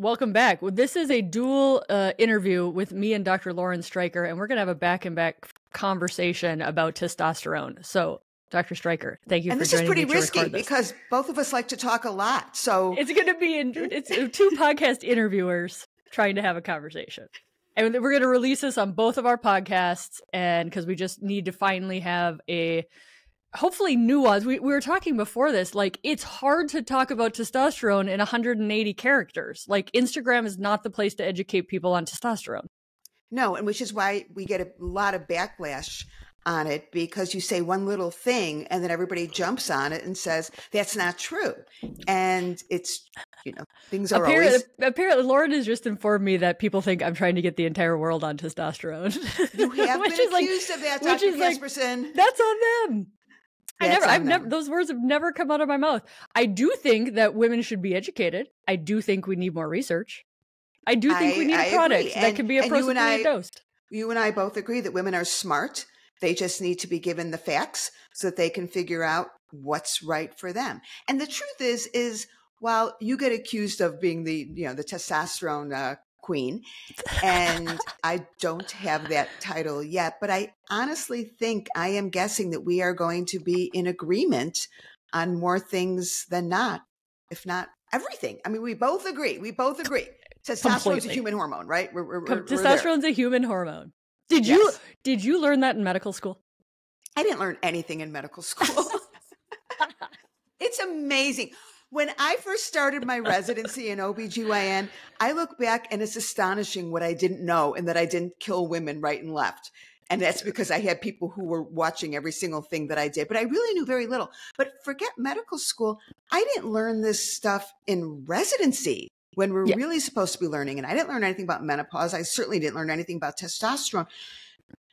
Welcome back. This is a dual uh, interview with me and Dr. Lauren Streicher, and we're going to have a back and back conversation about testosterone. So, Dr. Streicher, thank you and this is pretty risky because both of us like to talk a lot. So it's going to be in, it's two podcast interviewers trying to have a conversation. And we're going to release this on both of our podcasts and because we just need to finally have a hopefully nuance. We, we were talking before this, like it's hard to talk about testosterone in 180 characters. Like Instagram is not the place to educate people on testosterone. No, and which is why we get a lot of backlash on it because you say one little thing and then everybody jumps on it and says that's not true. And it's you know, things are apparently, always apparently Lauren has just informed me that people think I'm trying to get the entire world on testosterone. You have been accused like, of that, Dr. Casperson. Like, that's on them. I never, I've never, those words have never come out of my mouth. I do think that women should be educated. I do think we need more research. I do think I, we need I a product that can be appropriately dosed. You and I both agree that women are smart. They just need to be given the facts so that they can figure out what's right for them. And the truth is, is while you get accused of being the, you know, the testosterone uh, queen, and I don't have that title yet, but I honestly think I am guessing that we are going to be in agreement on more things than not, if not everything. I mean, we both agree. We both agree. Testosterone is a human hormone, right? We're, we're, Testosterone's a human hormone. Did yes. you did you learn that in medical school? I didn't learn anything in medical school. it's amazing. When I first started my residency in OBGYN, I look back and it's astonishing what I didn't know and that I didn't kill women right and left. And that's because I had people who were watching every single thing that I did, but I really knew very little. But forget medical school. I didn't learn this stuff in residency when we're yeah. really supposed to be learning. And I didn't learn anything about menopause. I certainly didn't learn anything about testosterone.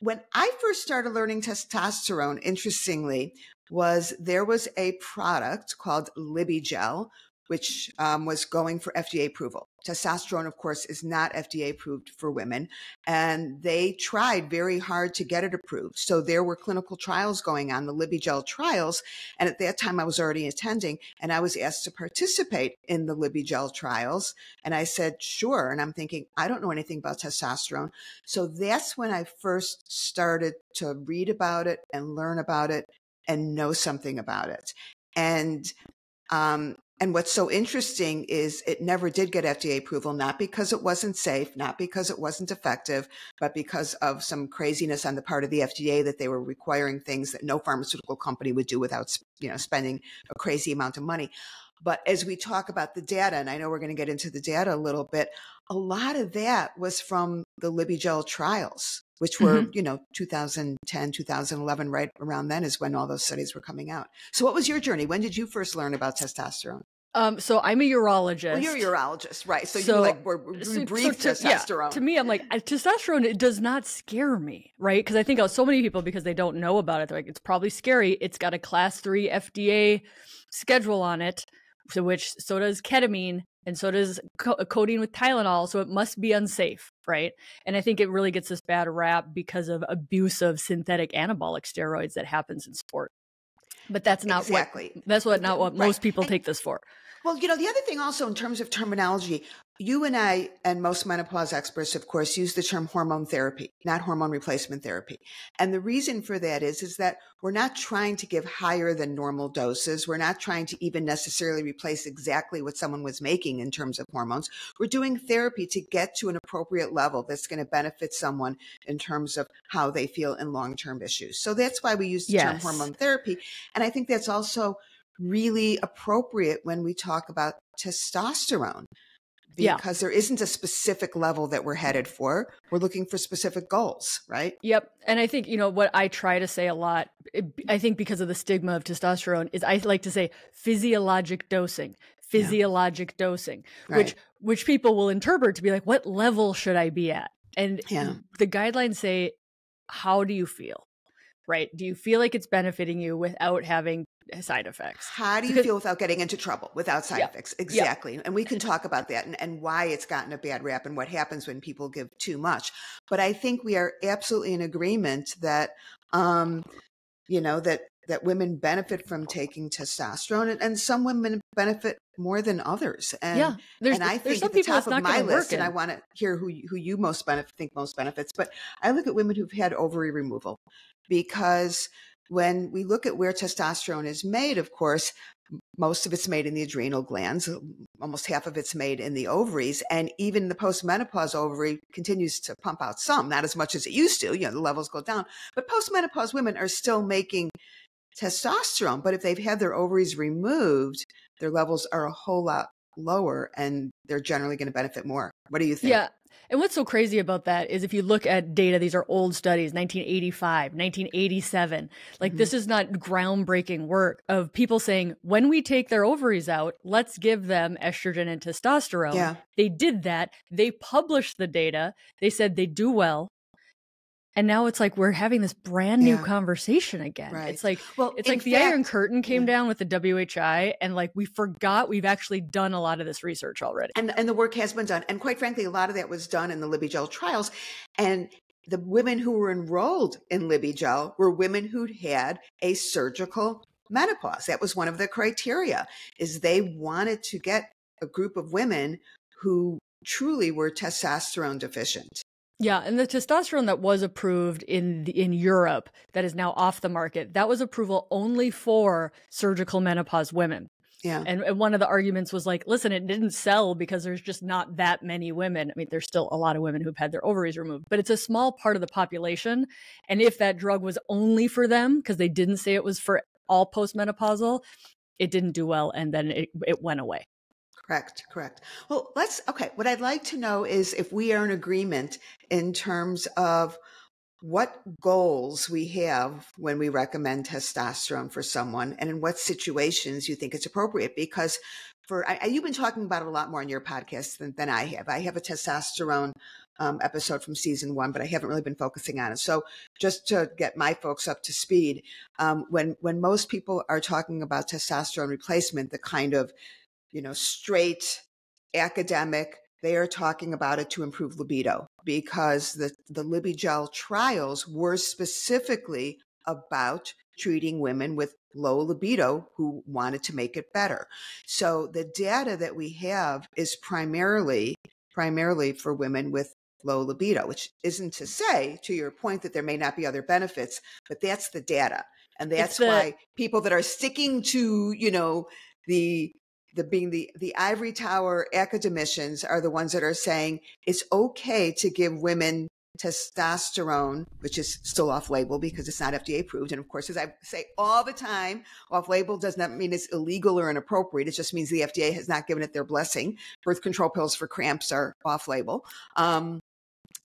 When I first started learning testosterone, interestingly, was there was a product called Libigel, which um, was going for FDA approval. Testosterone, of course, is not FDA approved for women. And they tried very hard to get it approved. So there were clinical trials going on, the Libigel trials. And at that time, I was already attending and I was asked to participate in the Libigel trials. And I said, sure. And I'm thinking, I don't know anything about testosterone. So that's when I first started to read about it and learn about it and know something about it. And um, and what's so interesting is it never did get FDA approval, not because it wasn't safe, not because it wasn't effective, but because of some craziness on the part of the FDA that they were requiring things that no pharmaceutical company would do without, you know, spending a crazy amount of money. But as we talk about the data, and I know we're going to get into the data a little bit, a lot of that was from the Libigel trials, which were, mm-hmm. you know, 2010, 2011, right around then is when all those studies were coming out. So what was your journey? When did you first learn about testosterone? Um, so I'm a urologist. Well, you're a urologist, right? So, so you like were, so, breathe so to, testosterone. Yeah, to me, I'm like testosterone. It does not scare me, right? Because I think so many people because they don't know about it. They're like, it's probably scary. It's got a class three FDA schedule on it to which so does ketamine and so does co- codeine with Tylenol. So it must be unsafe, right? And I think it really gets this bad rap because of abuse of synthetic anabolic steroids that happens in sport. But that's not exactly. what that's what not what right. most people take this for. Well, you know, the other thing also in terms of terminology, you and I and most menopause experts, of course, use the term hormone therapy, not hormone replacement therapy. And the reason for that is, is that we're not trying to give higher than normal doses. We're not trying to even necessarily replace exactly what someone was making in terms of hormones. We're doing therapy to get to an appropriate level that's going to benefit someone in terms of how they feel in long-term issues. So that's why we use the yes. term hormone therapy. And I think that's also really appropriate when we talk about testosterone because yeah. there isn't a specific level that we're headed for. We're looking for specific goals, right? Yep. And I think, you know, what I try to say a lot, I think because of the stigma of testosterone, is I like to say physiologic dosing, physiologic yeah. dosing, right. which which people will interpret to be like, what level should I be at? And yeah. the guidelines say, how do you feel? Right? Do you feel like it's benefiting you without having side effects. How do you because, feel without getting into trouble without side effects? Exactly. And we can talk about that and, and why it's gotten a bad rap and what happens when people give too much. But I think we are absolutely in agreement that, um, you know, that that women benefit from taking testosterone, and, and some women benefit more than others. And, yeah, there's, and I think at the top of my list, and I want to hear who who you most benefit, think most benefits. But I look at women who've had ovary removal because when we look at where testosterone is made, of course, most of it's made in the adrenal glands. Almost half of it's made in the ovaries. And even the postmenopause ovary continues to pump out some, not as much as it used to. You know, the levels go down. But postmenopause women are still making testosterone. But if they've had their ovaries removed, their levels are a whole lot lower and they're generally going to benefit more. What do you think? Yeah. And what's so crazy about that is if you look at data, these are old studies, 1985, 1987. Like mm-hmm. this is not groundbreaking work of people saying, when we take their ovaries out, let's give them estrogen and testosterone. Yeah. They did that. They published the data. They said they do well and now it's like we're having this brand new yeah. conversation again. Right. It's like well, it's like the Iron Curtain came yeah. down with the WHI, and like we forgot we've actually done a lot of this research already. And and the work has been done, and quite frankly, a lot of that was done in the Libigel trials, and the women who were enrolled in Libigel were women who'd had a surgical menopause. That was one of the criteria is they wanted to get a group of women who truly were testosterone deficient. Yeah, and the testosterone that was approved in the, in Europe that is now off the market, that was approval only for surgical menopause women. Yeah. And, and, one of the arguments was like, listen, it didn't sell because there's just not that many women. I mean, there's still a lot of women who've had their ovaries removed, but it's a small part of the population. And if that drug was only for them, because they didn't say it was for all postmenopausal, it didn't do well and then it, it went away. Correct, correct. Well, let's, okay. What I'd like to know is if we are in agreement in terms of what goals we have when we recommend testosterone for someone and in what situations you think it's appropriate. Because for, I, you've been talking about it a lot more on your podcast than, than I have. I have a testosterone um, episode from season one, but I haven't really been focusing on it. So just to get my folks up to speed, um, when when most people are talking about testosterone replacement, the kind of you know, straight academic, they are talking about it to improve libido because the, the Libigel trials were specifically about treating women with low libido who wanted to make it better. So the data that we have is primarily primarily for women with low libido, which isn't to say to your point that there may not be other benefits, but that's the data. And that's the- why people that are sticking to, you know, the the being the the ivory tower academicians are the ones that are saying it's okay to give women testosterone, which is still off label because it's not FDA approved. And of course, as I say all the time, off label does not mean it's illegal or inappropriate. It just means the FDA has not given it their blessing. Birth control pills for cramps are off label. Um,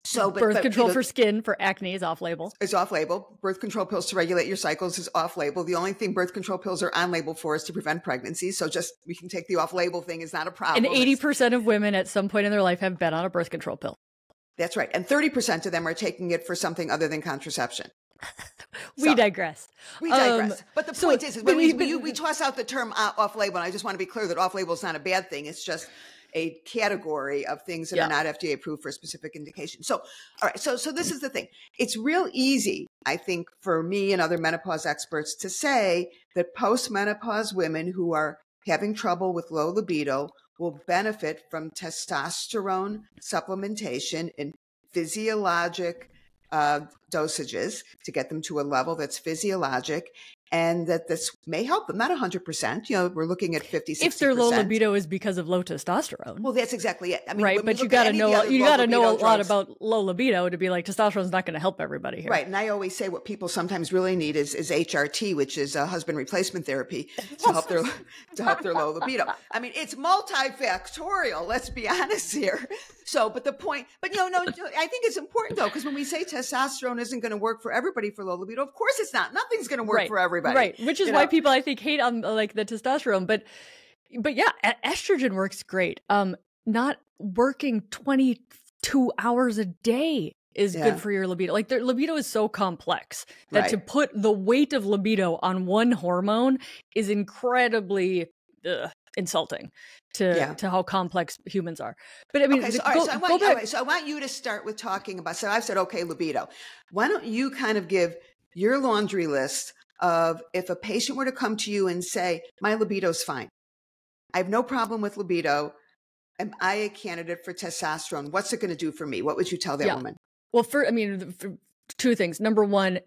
so, but, birth but, control you know, for skin for acne is off label. It's off label. Birth control pills to regulate your cycles is off label. The only thing birth control pills are on label for is to prevent pregnancy. So, just we can take the off label thing is not a problem. And eighty percent of women at some point in their life have been on a birth control pill. That's right, and thirty percent of them are taking it for something other than contraception. we so, digress. We digress. Um, but the point so, is, is when we, we, we, toss out the term off label, and I just want to be clear that off label is not a bad thing. It's just a category of things that yeah. are not FDA approved for a specific indication. So, all right. So, so this is the thing. It's real easy, I think, for me and other menopause experts to say that postmenopause women who are having trouble with low libido will benefit from testosterone supplementation in physiologic uh, dosages to get them to a level that's physiologic and that this may help them. Not 100%. You know, we're looking at 50, 60 If their low libido is because of low testosterone. Well, that's exactly it. I mean, right. But you got to know, you got to know a drugs, lot about low libido to be like, testosterone is not going to help everybody here. Right. And I always say what people sometimes really need is, is HRT, which is a husband replacement therapy to help their, to help their low libido. I mean, it's multifactorial. Let's be honest here. So, but the point, but you know, no, I think it's important though, because when we say testosterone isn't going to work for everybody for low libido, of course it's not. Nothing's going to work right. for everybody everybody. Right. Which is why know? people I think hate on like the testosterone, but but yeah, estrogen works great. Um not working 22 hours a day is yeah. good for your libido. Like their libido is so complex that right. to put the weight of libido on one hormone is incredibly ugh, insulting to yeah. to how complex humans are. But I mean, okay, so, go, right, so, I want, right, so I want you to start with talking about. So I've said, okay, libido. Why don't you kind of give your laundry list of if a patient were to come to you and say, My libido's fine. I have no problem with libido. Am I a candidate for testosterone? What's it going to do for me? What would you tell that yeah. woman? Well, for I mean, for two things. Number one,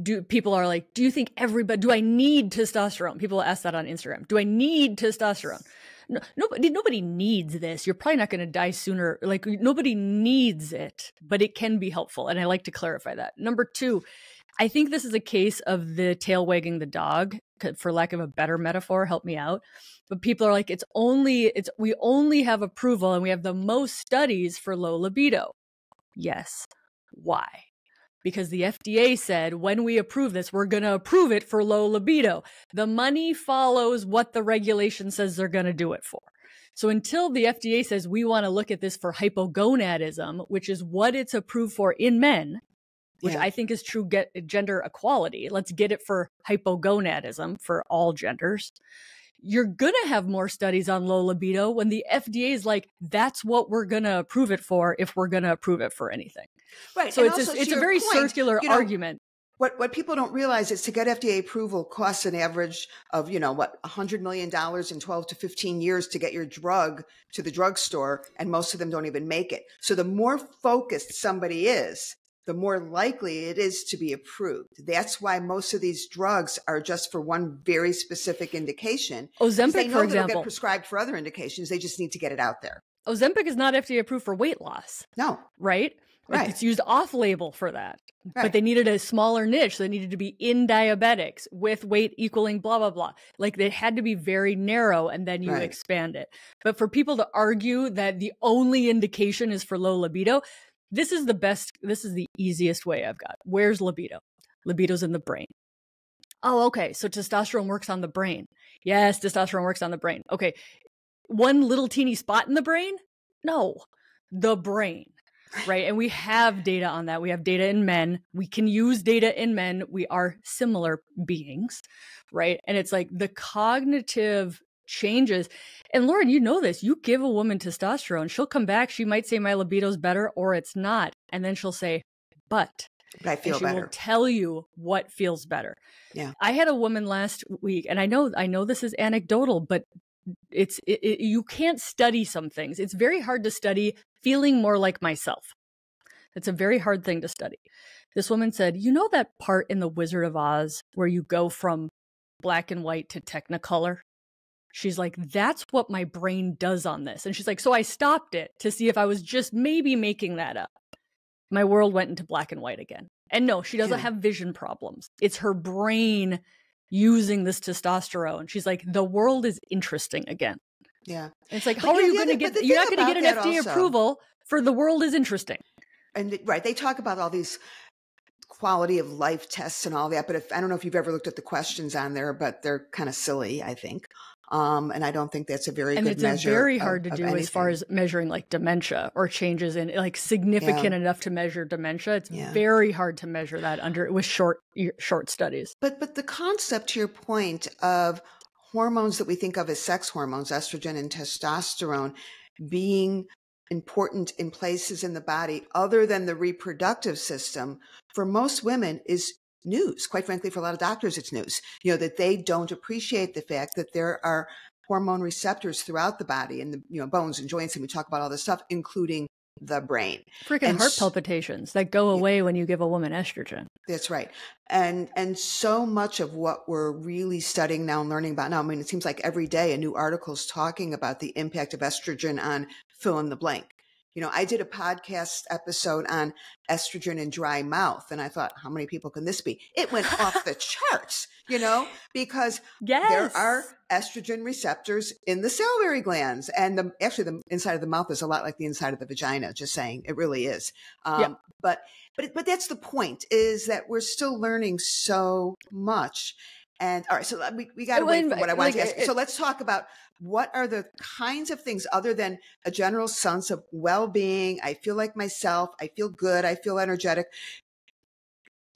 do people are like, do you think everybody? Do I need testosterone? People ask that on Instagram. Do I need testosterone? No, nobody, nobody needs this. You're probably not going to die sooner. Like nobody needs it, but it can be helpful, and I like to clarify that. Number two, I think this is a case of the tail wagging the dog, for lack of a better metaphor. Help me out. But people are like, it's only, it's we only have approval, and we have the most studies for low libido. Yes. Why? Because the FDA said when we approve this, we're going to approve it for low libido. The money follows what the regulation says they're going to do it for. So until the FDA says we want to look at this for hypogonadism, which is what it's approved for in men, which yeah. I think is true get gender equality. Let's get it for hypogonadism for all genders you're going to have more studies on low libido when the FDA is like, that's what we're going to approve it for if we're going to approve it for anything. Right. So and it's, a, it's a very point, circular you know, argument. What, what people don't realize is to get FDA approval costs an average of, you know, what, $100 million in 12 to 15 years to get your drug to the drugstore, and most of them don't even make it. So the more focused somebody is, the more likely it is to be approved. That's why most of these drugs are just for one very specific indication. Ozempic, they know for example, get prescribed for other indications. They just need to get it out there. Ozempic is not FDA approved for weight loss. No, right? Like right. It's used off label for that. Right. But they needed a smaller niche. So they needed to be in diabetics with weight equaling blah, blah, blah. Like they had to be very narrow and then you right. expand it. But for people to argue that the only indication is for low libido, this is the best, this is the easiest way I've got. Where's libido? Libido's in the brain. Oh, okay. So testosterone works on the brain. Yes, testosterone works on the brain. Okay. One little teeny spot in the brain? No, the brain. Right. And we have data on that. We have data in men. We can use data in men. We are similar beings. Right. And it's like the cognitive changes. And Lauren, you know this. You give a woman testosterone, she'll come back. She might say my libido's better or it's not. And then she'll say, but I feel and she better. will tell you what feels better. Yeah. I had a woman last week, and I know I know this is anecdotal, but it's it, it, you can't study some things. It's very hard to study feeling more like myself. It's a very hard thing to study. This woman said, "You know that part in The Wizard of Oz where you go from black and white to technicolor?" She's like, that's what my brain does on this. And she's like, so I stopped it to see if I was just maybe making that up. My world went into black and white again. And no, she doesn't have vision problems. It's her brain using this testosterone. She's like, the world is interesting again. Yeah. And it's like, how are you going to get, you're not going to get an FDA also, approval for the world is interesting. And right. They talk about all these quality of life tests and all that. But if I don't know if you've ever looked at the questions on there, but they're kind of silly, I think. Um, and I don't think that's a very and good it's measure. It's very hard of, to do as far as measuring like dementia or changes in like significant yeah. enough to measure dementia. It's yeah. very hard to measure that under with short short studies. But but the concept to your point of hormones that we think of as sex hormones, estrogen and testosterone, being important in places in the body other than the reproductive system for most women is news. Quite frankly, for a lot of doctors, it's news. You know, that they don't appreciate the fact that there are hormone receptors throughout the body and the, you know, bones and joints. And we talk about all this stuff, including the brain. Freaking and heart palpitations that go away yeah, when you give a woman estrogen. That's right. And and so much of what we're really studying now and learning about now, I mean, it seems like every day a new article is talking about the impact of estrogen on fill in the blank. You know, I did a podcast episode on estrogen and dry mouth, and I thought, how many people can this be? It went off the charts, you know, because yes. there are estrogen receptors in the salivary glands, and the, actually, the inside of the mouth is a lot like the inside of the vagina. Just saying, it really is. Um, yep. But but but that's the point: is that we're still learning so much. And all right, so uh, we, we got to wait for what I want like, to ask. It, so let's talk about what are the kinds of things other than a general sense of well-being i feel like myself i feel good i feel energetic.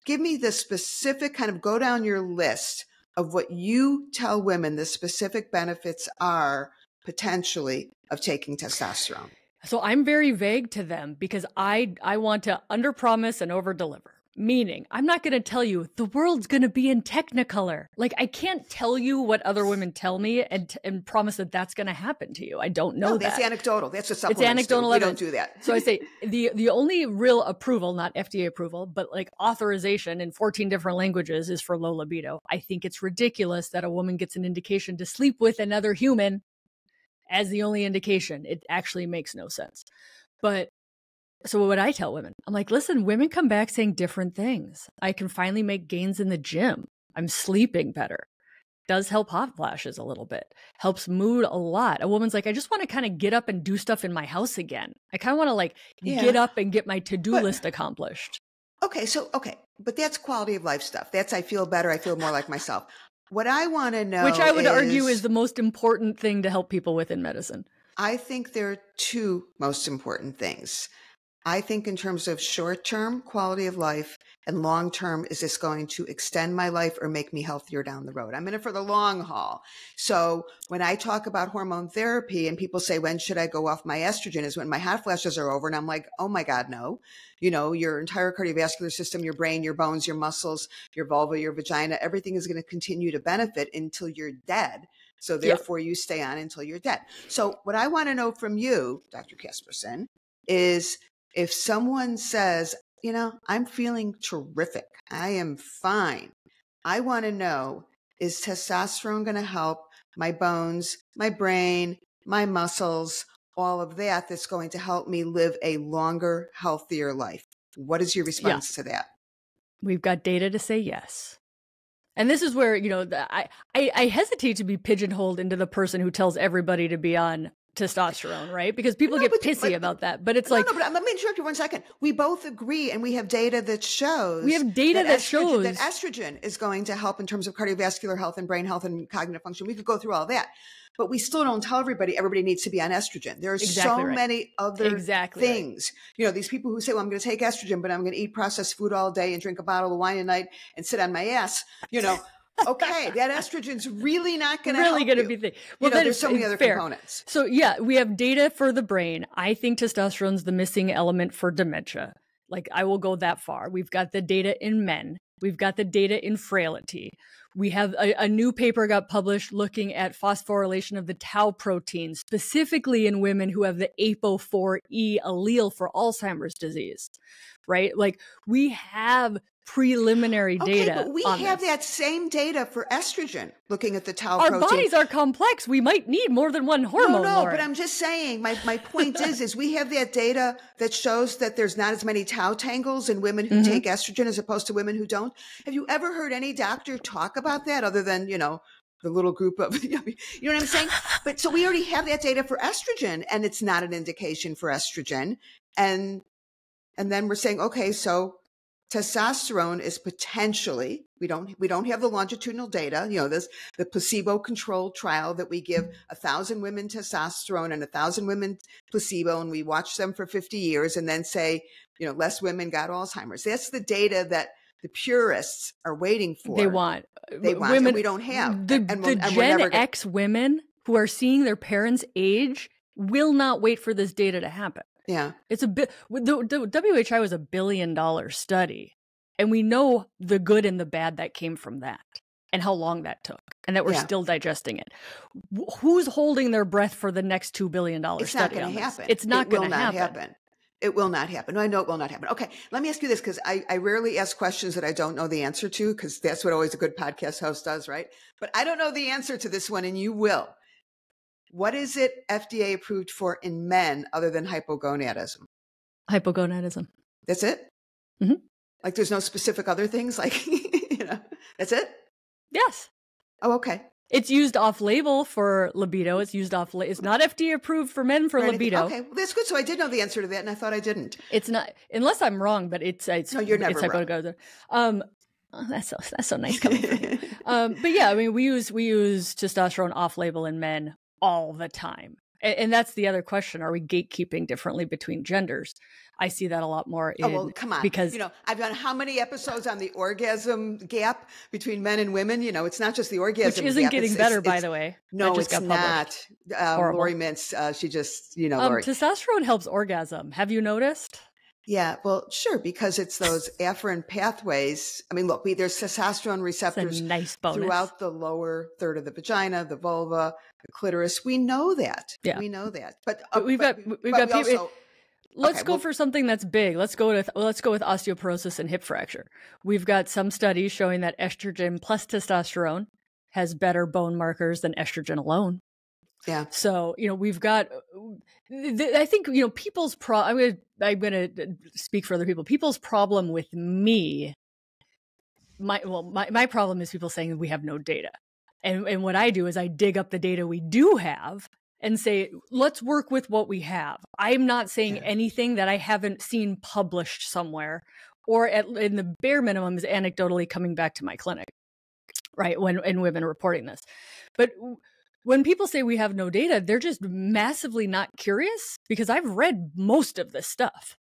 Give me the specific kind of go down your list of what you tell women the specific benefits are potentially of taking testosterone. So i'm very vague to them because i i want to under promise and over deliver Meaning, I'm not going to tell you the world's going to be in Technicolor. Like, I can't tell you what other women tell me and and promise that that's going to happen to you. I don't know no, that. that's anecdotal. That's a It's anecdotal. We don't do that. so I say the the only real approval, not FDA approval, but like authorization in 14 different languages is for low libido. I think it's ridiculous that a woman gets an indication to sleep with another human as the only indication. It actually makes no sense. But so what would I tell women? I'm like, listen, women come back saying different things. I can finally make gains in the gym. I'm sleeping better. Does help hot flashes a little bit. Helps mood a lot. A woman's like, I just want to kind of get up and do stuff in my house again. I kind of want to like yeah. get up and get my to-do list accomplished. Okay, so okay, but that's quality of life stuff. That's I feel better. I feel more like myself. What I want to know, which I would is, argue is the most important thing to help people with in medicine. I think there are two most important things. I think in terms of short term quality of life and long term, is this going to extend my life or make me healthier down the road? I'm in it for the long haul. So when I talk about hormone therapy and people say, when should I go off my estrogen is when my hot flashes are over. And I'm like, oh my God, no. You know, your entire cardiovascular system, your brain, your bones, your muscles, your vulva, your vagina, everything is going to continue to benefit until you're dead. So therefore you stay on until you're dead. So what I want to know from you, Dr. Casperson, is if someone says, you know, I'm feeling terrific, I am fine, I want to know is testosterone going to help my bones, my brain, my muscles, all of that that's going to help me live a longer, healthier life? What is your response yeah. to that? We've got data to say yes. And this is where, you know, I, I, I hesitate to be pigeonholed into the person who tells everybody to be on testosterone, right? Because people no, get but, pissy but, about that. But it's no, like no, but let me interrupt you one second. We both agree, and we have data that shows we have data that, that estrogen, shows that estrogen is going to help in terms of cardiovascular health and brain health and cognitive function. We could go through all that. But we still don't tell everybody everybody needs to be on estrogen. There are exactly so right. many other exactly things. Right. You know, these people who say, well, I'm going to take estrogen, but I'm going to eat processed food all day and drink a bottle of wine a night and sit on my ass. You know, okay, that estrogen's really not going to really going to be the well. You know, there's so many other fair. components. So yeah, we have data for the brain. I think testosterone's the missing element for dementia. Like I will go that far. We've got the data in men. We've got the data in frailty. We have a, a, new paper got published looking at phosphorylation of the tau protein, specifically in women who have the APOE4 allele for Alzheimer's disease. Right? Like we have preliminary data. Okay, but we have this. that same data for estrogen. Looking at the tau Our protein. bodies are complex. We might need more than one hormone. No, no, but I'm just saying. My my point is, is we have that data that shows that there's not as many tau tangles in women who mm-hmm. take estrogen as opposed to women who don't. Have you ever heard any doctor talk about that other than you know? The little group of, you know what I'm saying? But so we already have that data for estrogen and it's not an indication for estrogen. And, and then we're saying, okay, so testosterone is potentially we don't we don't have the longitudinal data you know this the placebo controlled trial that we give a thousand women testosterone and a thousand women placebo and we watch them for 50 years and then say you know less women got alzheimer's. That's the data that the purists are waiting for. They want uh, they want women we don't have the, and, the gen x women who are seeing their parents age will not wait for this data to happen yeah. It's a bit, the, the WHI was a billion dollar study. And we know the good and the bad that came from that and how long that took and that we're yeah. still digesting it. Who's holding their breath for the next $2 billion it's study? Not gonna happen. It's not it going to happen. happen. It will not happen. No, I know it will not happen. Okay, let me ask you this because I, I rarely ask questions that I don't know the answer to because that's what always a good podcast host does, right? But I don't know the answer to this one, and you will. What is it FDA approved for in men other than hypogonadism? Hypogonadism. That's it? Mm-hmm. Like there's no specific other things? Like, you know, that's it? Yes. Oh, okay. It's used off label for libido. It's used off. it's not FDA approved for men for, libido. Okay, well, that's good. So I did know the answer to that, and I thought I didn't. It's not, unless I'm wrong, but it's it's. No, you're never it's wrong. Um, oh, that's so that's so nice coming from you. um, but yeah, I mean, we use we use testosterone off label in men all the time. And, and, that's the other question: Are we gatekeeping differently between genders? I see that a lot more. In, oh well, come on, because you know I've done how many episodes on the orgasm gap between men and women. You know, it's not just the orgasm, which isn't gap. getting it's, better, it's, by the way. No, it's not. Uh, Laurie Mintz, uh, she just you know, um, testosterone helps orgasm. Have you noticed? Yeah, well, sure, because it's those afferent pathways. I mean, look, we, there's testosterone receptors nice throughout the lower third of the vagina, the vulva, the clitoris. We know that. Yeah. We know that. But, uh, but we've got we've got we people. Also, let's okay, go well, for something that's big. Let's go with let's go with osteoporosis and hip fracture. We've got some studies showing that estrogen plus testosterone has better bone markers than estrogen alone. Yeah. So, you know, we've got uh, I think, you know, people's pro I'm going to I'm going to uh, speak for other people. People's problem with me my well my my problem is people saying we have no data. And and what I do is I dig up the data we do have and say, let's work with what we have. I'm not saying yeah. anything that I haven't seen published somewhere or at, in the bare minimum is anecdotally coming back to my clinic, right? When, when women reporting this. But when people say we have no data, they're just massively not curious because I've read most of this stuff.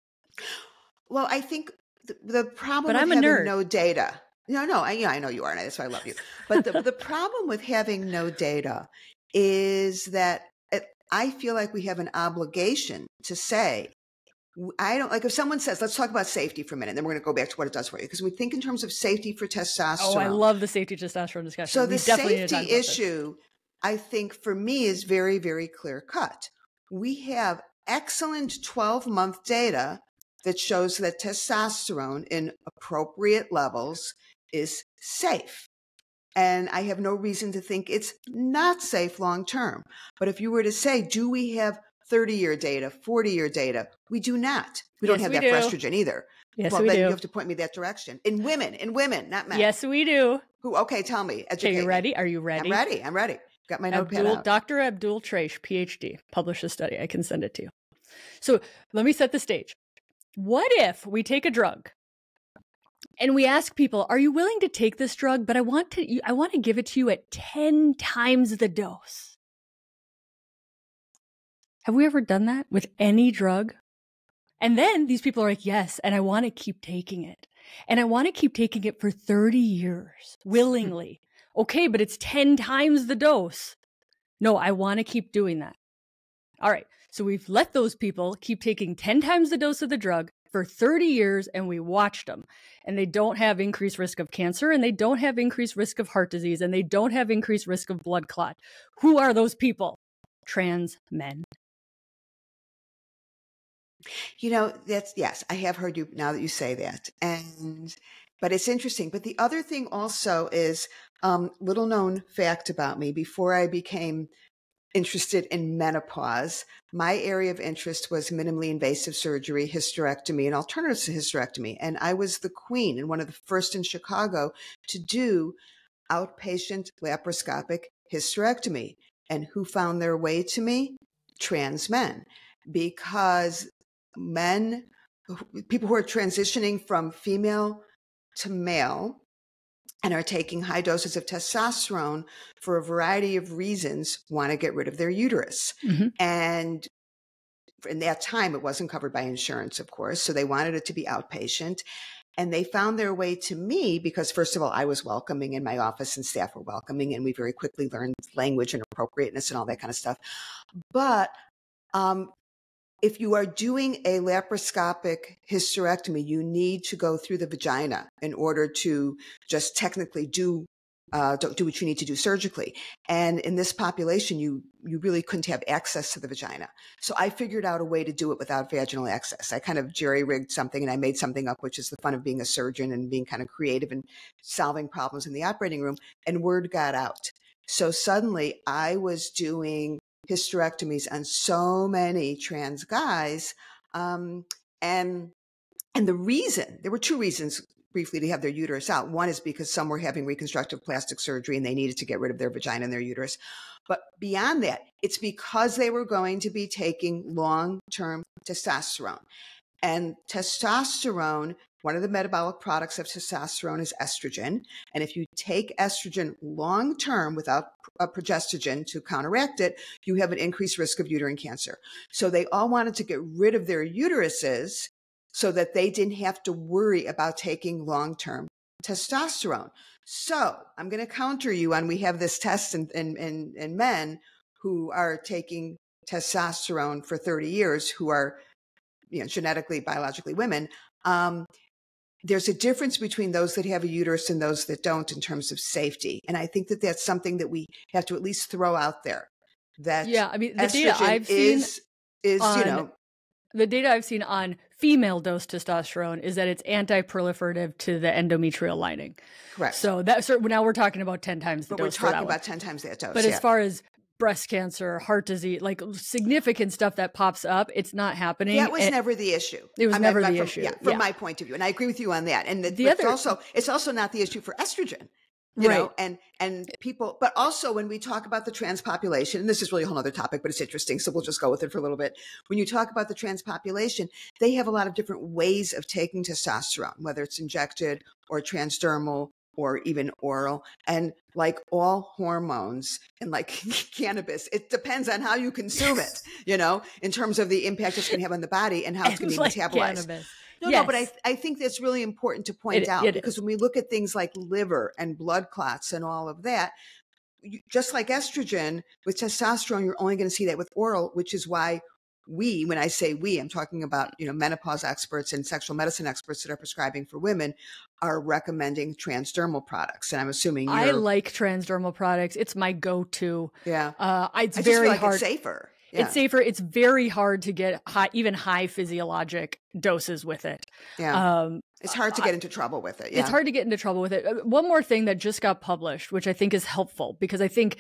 Well, I think the, the problem but I'm a nerd. no data. No, no, I, yeah, I know you are, and that's why I love you. But the, the problem with having no data is that eh, I feel like we have an obligation to say, I don't like if someone says, let's talk about safety for a minute, and then we're going to go back to what it does for you. Because we think in terms of safety for testosterone. Oh, I love the safety testosterone discussion. So we the safety issue, I think for me is very, very clear cut. We have excellent 12 month data that shows that testosterone in appropriate levels is safe. And I have no reason to think it's not safe long term. But if you were to say, do we have 30 year data, 40 year data? We do not. We yes, don't have we that do. for estrogen either. Yes, well, we then do. you have to point me that direction. In women, in women, not men. Yes, we do. Who? Okay, tell me. Educate okay, you ready? Are you ready? I'm ready. I'm ready. Got my notepad out. Dr. Abdul Traish, PhD, published a study. I can send it to you. So let me set the stage. What if we take a drug and we ask people, "Are you willing to take this drug?" But I want to I want to give it to you at 10 times the dose. Have we ever done that with any drug? And then these people are like, "Yes, and I want to keep taking it. And I want to keep taking it for 30 years willingly." Okay, but it's 10 times the dose. No, I want to keep doing that. All right. So we've let those people keep taking 10 times the dose of the drug for 30 years and we watched them and they don't have increased risk of cancer and they don't have increased risk of heart disease and they don't have increased risk of blood clot. Who are those people? Trans men. You know, that's yes, I have heard you now that you say that. And but it's interesting. But the other thing also is um, little known fact about me before I became interested in menopause. My area of interest was minimally invasive surgery, hysterectomy, and alternatives to hysterectomy. And I was the queen and one of the first in Chicago to do outpatient laparoscopic hysterectomy. And who found their way to me? Trans men. Because men, people who are transitioning from female to male, and are taking high doses of testosterone for a variety of reasons want to get rid of their uterus. Mm-hmm. And in that time, it wasn't covered by insurance, of course. So they wanted it to be outpatient. And they found their way to me because, first of all, I was welcoming and my office and staff were welcoming. And we very quickly learned language and appropriateness and all that kind of stuff. But um, if you are doing a laparoscopic hysterectomy, you need to go through the vagina in order to just technically do uh, do what you need to do surgically. And in this population, you you really couldn't have access to the vagina. So I figured out a way to do it without vaginal access. I kind of jerry rigged something and I made something up, which is the fun of being a surgeon and being kind of creative and solving problems in the operating room. And word got out. So suddenly I was doing hysterectomies on so many trans guys. Um, and and the reason there were two reasons briefly to have their uterus out. One is because some were having reconstructive plastic surgery and they needed to get rid of their vagina and their uterus. But beyond that, it's because they were going to be taking long term testosterone. And testosterone one of the metabolic products of testosterone is estrogen. And if you take estrogen long term without a progestogen to counteract it, you have an increased risk of uterine cancer. So they all wanted to get rid of their uteruses so that they didn't have to worry about taking long term testosterone. So I'm going to counter you on we have this test in, in, in, in men who are taking testosterone for 30 years who are you know, genetically, biologically women, um, there's a difference between those that have a uterus and those that don't in terms of safety. And I think that that's something that we have to at least throw out there. That yeah, I mean, the data I've seen is, is on, you know, the data I've seen on female dose testosterone is that it's anti-proliferative to the endometrial lining. Correct. So that so now we're talking about ten times the but dose. We're talking about ten times that dose. But yeah. as far as breast cancer, heart disease, like significant stuff that pops up, it's not happening. That was and never the issue. It was I never the from, issue. Yeah, from yeah. my point of view, and I agree with you on that. And the, the other, also, it's also not the issue for estrogen you right. know and and people but also when we talk about the trans population and this is really a whole other topic but it's interesting so we'll just go with it for a little bit when you talk about the trans population they have a lot of different ways of taking testosterone whether it's injected or transdermal or even oral and like all hormones and like cannabis it depends on how you consume it you know in terms of the impact it's going to have on the body and how it's going to be like metabolized cannabis. No, yes. no, but I, I think that's really important to point it, out it because is. when we look at things like liver and blood clots and all of that, you, just like estrogen with testosterone, you're only going to see that with oral, which is why we, when I say we, I'm talking about, you know, menopause experts and sexual medicine experts that are prescribing for women are recommending transdermal products. And I'm assuming I like transdermal products. It's my go-to. Yeah. Uh, it's I very like hard. It's safer. Yeah. It's safer. It's very hard to get high, even high physiologic doses with it. Yeah. Um, it's hard to get into trouble with it. Yeah. It's hard to get into trouble with it. Uh, one more thing that just got published, which I think is helpful because I think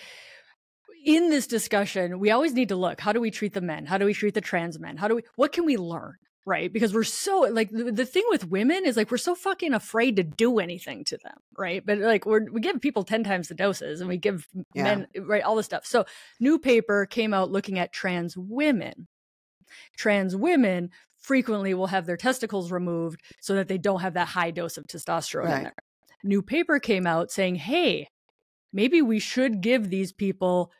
in this discussion, we always need to look how do we treat the men? How do we treat the trans men? How do we, what can we learn? right? Because we're so like the, the, thing with women is like we're so fucking afraid to do anything to them, right? But like we're we give people 10 times the doses and we give yeah. men right all this stuff. So new paper came out looking at trans women. Trans women frequently will have their testicles removed so that they don't have that high dose of testosterone right. in there. New paper came out saying, "Hey, maybe we should give these people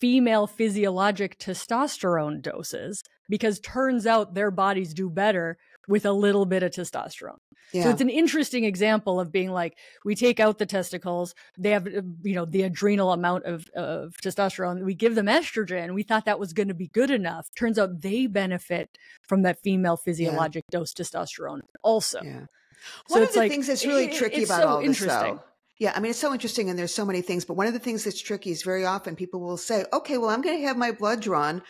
female physiologic testosterone doses because turns out their bodies do better with a little bit of testosterone. Yeah. So it's an interesting example of being like, we take out the testicles, they have, uh, you know, the adrenal amount of, of testosterone. We give them estrogen. We thought that was going to be good enough. Turns out they benefit from that female physiologic yeah. dose testosterone also. Yeah. One of the like, things that's really tricky about so all this, though, yeah, I mean, it's so interesting and there's so many things, but one of the things that's tricky is very often people will say, okay, well, I'm going to have my blood drawn.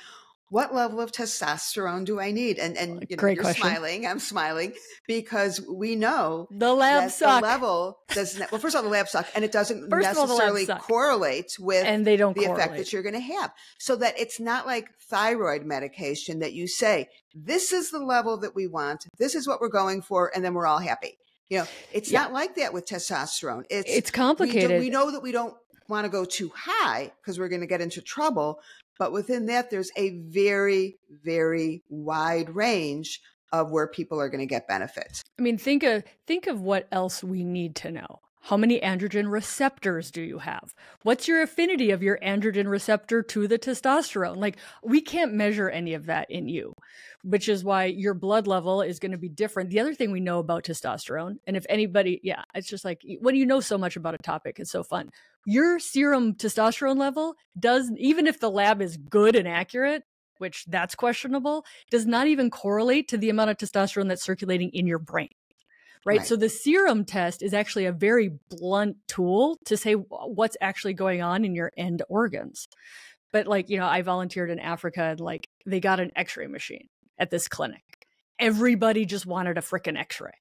What level of testosterone do I need? And, and you know, Great you're question. smiling. I'm smiling because we know the lab suck. The level doesn't, well, first of all, the lab suck and it doesn't first necessarily all, correlate with and they don't the correlate. effect that you're going to have. So that it's not like thyroid medication that you say, this is the level that we want. This is what we're going for. And then we're all happy. You know, it's yeah. not like that with testosterone. It's it's complicated. We, do, we know that we don't want to go too high because we're going to get into trouble. But within that, there's a very, very wide range of where people are going to get benefits. I mean, think of think of what else we need to know. How many androgen receptors do you have? What's your affinity of your androgen receptor to the testosterone? Like, we can't measure any of that in you, which is why your blood level is going to be different. The other thing we know about testosterone, and if anybody, yeah, it's just like when you know so much about a topic, it's so fun. Your serum testosterone level does, even if the lab is good and accurate, which that's questionable, does not even correlate to the amount of testosterone that's circulating in your brain right? right? So the serum test is actually a very blunt tool to say what's actually going on in your end organs. But like, you know, I volunteered in Africa and like they got an x-ray machine at this clinic. Everybody just wanted a freaking x-ray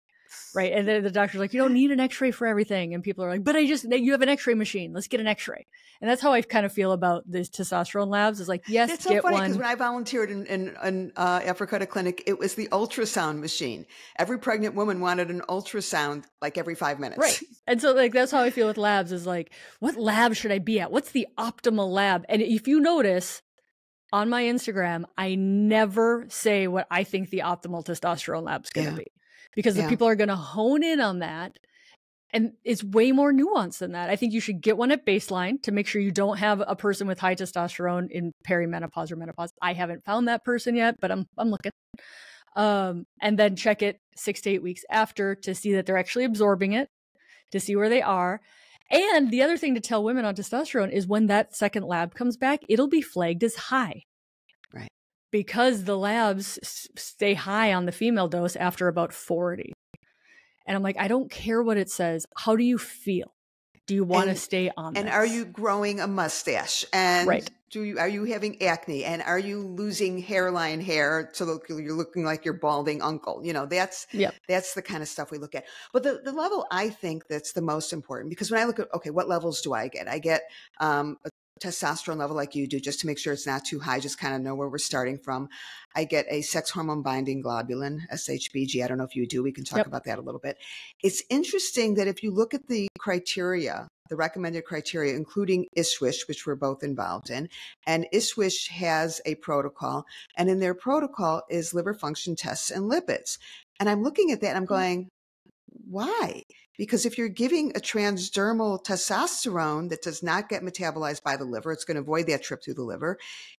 right? And then the doctor's like, you don't need an X-ray for everything, and people are like, but I just you have an X-ray machine, let's get an X-ray, and that's how I kind of feel about these testosterone labs. Is like, yes, it's so get funny because when I volunteered in in, in uh, Africa clinic, it was the ultrasound machine. Every pregnant woman wanted an ultrasound like every five minutes, right? And so like that's how I feel with labs. Is like, what lab should I be at? What's the optimal lab? And if you notice, on my Instagram, I never say what I think the optimal testosterone lab's going to yeah. be because yeah. the people are going to hone in on that. And it's way more nuanced than that. I think you should get one at baseline to make sure you don't have a person with high testosterone in perimenopause or menopause. I haven't found that person yet, but I'm I'm looking. Um, and then check it six to eight weeks after to see that they're actually absorbing it, to see where they are. And the other thing to tell women on testosterone is when that second lab comes back, it'll be flagged as high. Because the labs stay high on the female dose after about 40. And I'm like, I don't care what it says. How do you feel? Do you want to stay on? And this? are you growing a mustache? And right. do you are you having acne? And are you losing hairline hair so look you're looking like your balding uncle? You know, that's yep. that's the kind of stuff we look at. But the, the level I think that's the most important because when I look at okay, what levels do I get? I get um, a testosterone level like you do just to make sure it's not too high, just kind of know where we're starting from. I get a sex hormone binding globulin, SHBG. I don't know if you do. We can talk yep. about that a little bit. It's interesting that if you look at the criteria, the recommended criteria, including ISSWSH, which we're both involved in, and ISSWSH has a protocol, and in their protocol is liver function tests and lipids. And I'm looking at that and I'm hmm. going, why? Because if you're giving a transdermal testosterone that does not get metabolized by the liver, it's going to avoid that trip through the liver.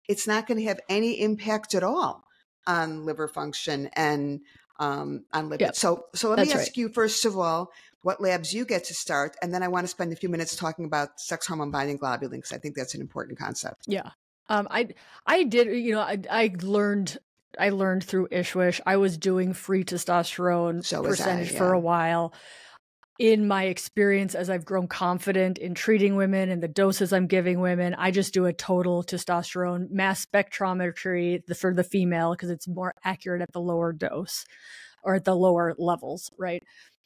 It's not going to have any impact at all on liver function and um, on lipids. Yep. So, so let That's me ask right. you first of all, what labs you get to start, and then I want to spend a few minutes talking about sex hormone binding globulin because I think that's an important concept. Yeah. Um, I I did you know I I learned I learned through ISSWSH. I was doing free testosterone so percentage I, yeah. for a while in my experience as I've grown confident in treating women and the doses I'm giving women, I just do a total testosterone mass spectrometry for the female because it's more accurate at the lower dose or at the lower levels, right?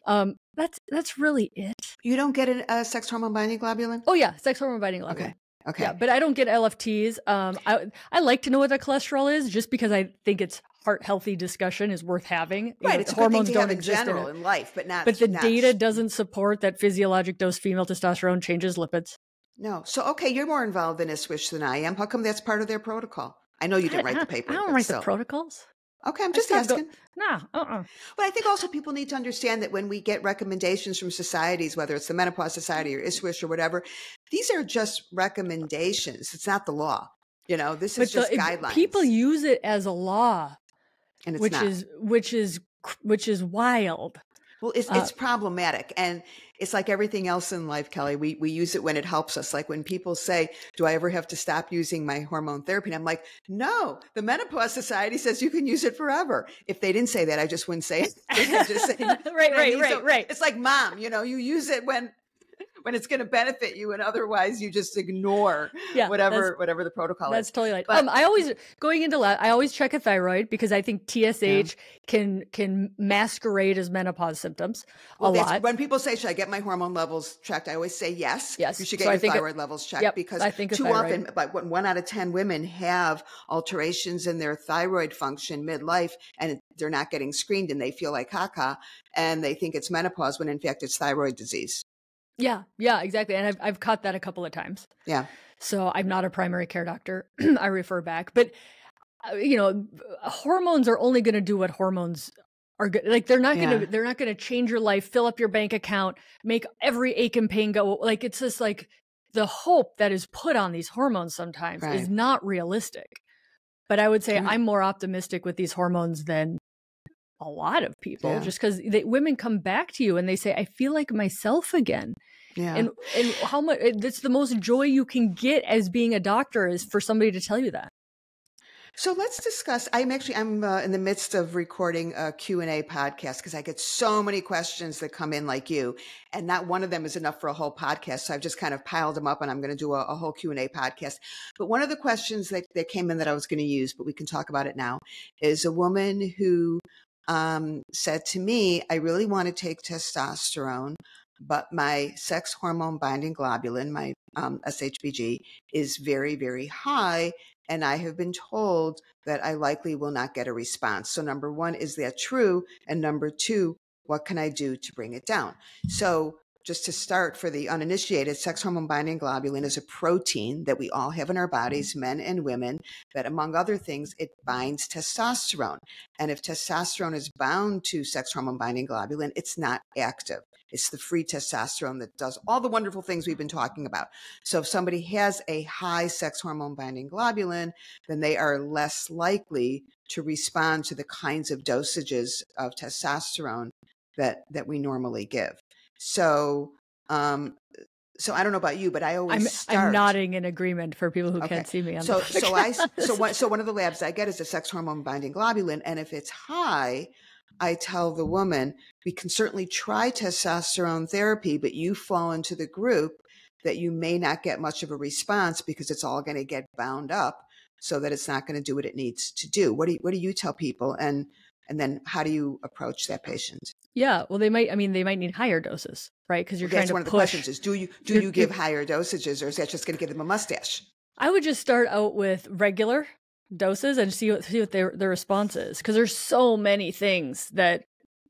Um, that's that's really it. You don't get a, a sex hormone binding globulin? Oh yeah, sex hormone binding globulin. Okay. Okay. Yeah, but I don't get LFTs. Um, I I like to know what the cholesterol is just because I think it's heart healthy discussion is worth having. You right, know, it's hormones don't exist in general in, in, life, but not. But the not... data doesn't support that physiologic dose female testosterone changes lipids. No, so okay, you're more involved in ISSWSH than I am. How come that's part of their protocol? I know you didn't write the paper. I don't write still. the protocols. Okay, I'm just asking. No, uh-uh. But I think also people need to understand that when we get recommendations from societies, whether it's the Menopause Society or mm-hmm. ISSWSH or whatever, these are just recommendations. It's not the law. You know, this is but just the, guidelines. People use it as a law and which not. is which is which is wild. Well, it's, uh, it's problematic, and it's like everything else in life, Kelly. We we use it when it helps us. Like when people say, "Do I ever have to stop using my hormone therapy?" And I'm like, "No, the Menopause Society says you can use it forever." If they didn't say that, I just wouldn't say it. say, right, right, right, so right. It's like mom. You know, you use it when when it's going to benefit you, and otherwise you just ignore yeah, whatever whatever the protocol that's is. That's totally right. But, um, I always going into lab, I always check a thyroid because I think TSH yeah. can can masquerade as menopause symptoms well, a lot. When people say, "Should I get my hormone levels checked?" I always say yes. Yes, you should get so your thyroid levels checked yep, because I think too often, but one out of ten women have alterations in their thyroid function midlife, and they're not getting screened, and they feel like caca, and they think it's menopause when in fact it's thyroid disease. Yeah, yeah, exactly. And I've I've caught that a couple of times. Yeah. So I'm not a primary care doctor. I refer back, but uh, you know, hormones are only going to do what hormones are good. Like they're not going to they're not going to change your life, fill up your bank account, make every ache and pain go. Like it's just like the hope that is put on these hormones sometimes right. is not realistic. But I would say mm-hmm. I'm more optimistic with these hormones than a lot of people yeah. just because women come back to you and they say i feel like myself again yeah and and how much that's the most joy you can get as being a doctor is for somebody to tell you that so let's discuss. I'm actually I'm uh, in the midst of recording a Q and A podcast because I get so many questions that come in like you, and not one of them is enough for a whole podcast. So I've just kind of piled them up, and I'm going to do a, a whole Q and A podcast. But one of the questions that, that came in that I was going to use, but we can talk about it now, is a woman who um, said to me, I really want to take testosterone, but my sex hormone binding globulin, my um, SHBG, is very, very high. And I have been told that I likely will not get a response. So, number one, is that true? And number two, what can I do to bring it down? So, just to start for the uninitiated, sex hormone binding globulin is a protein that we all have in our bodies, mm-hmm. men and women, that among other things, it binds testosterone. And if testosterone is bound to sex hormone binding globulin, it's not active. It's the free testosterone that does all the wonderful things we've been talking about. So if somebody has a high sex hormone binding globulin, then they are less likely to respond to the kinds of dosages of testosterone that, that we normally give. So um, so I don't know about you, but I always I'm, start. I'm nodding in agreement for people who okay. can't see me. On so the so I so one, so one of the labs I get is a sex hormone binding globulin, and if it's high, I tell the woman we can certainly try testosterone therapy, but you fall into the group that you may not get much of a response because it's all going to get bound up so that it's not going to do what it needs to do. What do you, what do you tell people and and then how do you approach that patient? Yeah, well, they might. I mean, they might need higher doses, right? Because you're well, trying to one of the questions: is do you do you give higher dosages, or is that just going to give them a mustache? I would just start out with regular doses and see what see what their their response is, because there's so many things that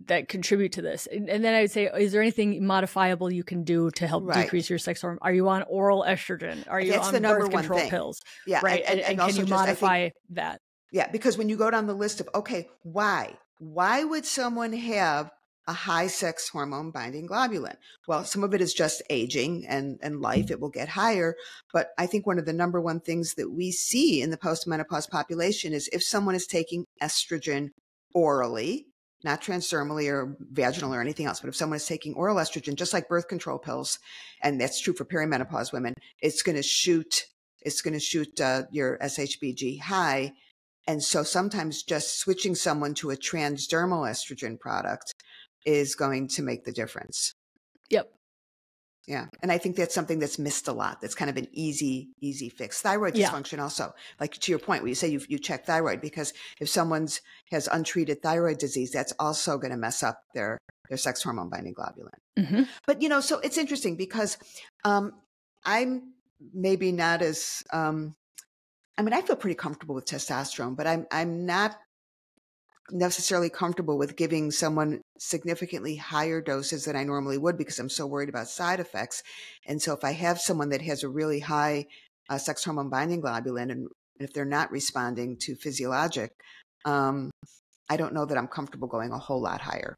that contribute to this. And, and, then I would say, is there anything modifiable you can do to help right. decrease your sex hormone? Are you on oral estrogen? Are you That's on birth control thing. pills? Yeah, right. And, and, and can you modify think, that? Yeah, because when you go down the list of okay, why why would someone have a high sex hormone binding globulin? Well, some of it is just aging and, and life. It will get higher. But I think one of the number one things that we see in the postmenopause population is if someone is taking estrogen orally, not transdermally or vaginal or anything else, but if someone is taking oral estrogen, just like birth control pills, and that's true for perimenopause women, it's going to shoot, it's going to shoot uh, your SHBG high and so sometimes just switching someone to a transdermal estrogen product is going to make the difference. Yep. Yeah. And I think that's something that's missed a lot. That's kind of an easy, easy fix. Thyroid yeah. dysfunction also, like to your point where you say you, you check thyroid, because if someone's has untreated thyroid disease, that's also going to mess up their, their sex hormone binding globulin. Mm-hmm. But, you know, so it's interesting because um, I'm maybe not as um, I mean, I feel pretty comfortable with testosterone, but I'm I'm not necessarily comfortable with giving someone significantly higher doses than I normally would because I'm so worried about side effects. And so if I have someone that has a really high uh, sex hormone binding globulin and if they're not responding to physiologic, um, I don't know that I'm comfortable going a whole lot higher.